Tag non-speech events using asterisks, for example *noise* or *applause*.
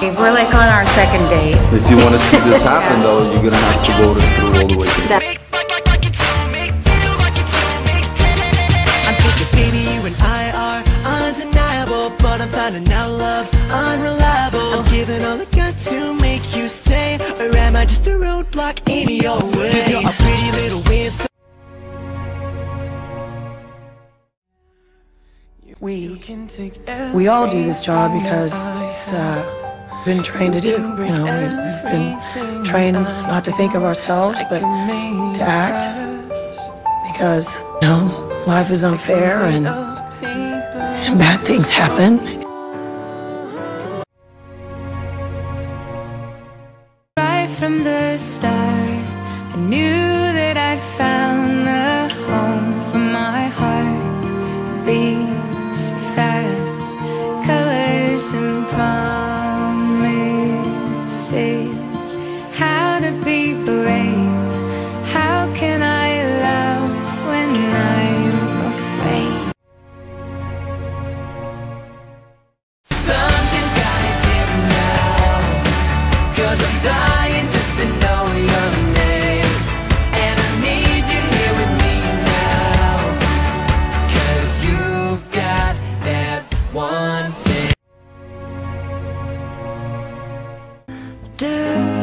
We're like on our second date. If you want to see this *laughs* happen, though, you're gonna have to go this through all the way to the I'm thinking, baby, you and I but I'm finding out love's unreliable. I'm giving all I got to make you stay, or am I just a roadblock in your way? Cause you're a pretty little wind. we we all do this job because it's uh, been trained to do. You know, we've been trained not to think of ourselves, but to act. Because you know, life is unfair and, and bad things happen. Right from the start, I knew be brave? How can I love when I'm afraid? Something's gotta give now i I'm dying just to know your name And I need you here with me now you you've got that one thing Do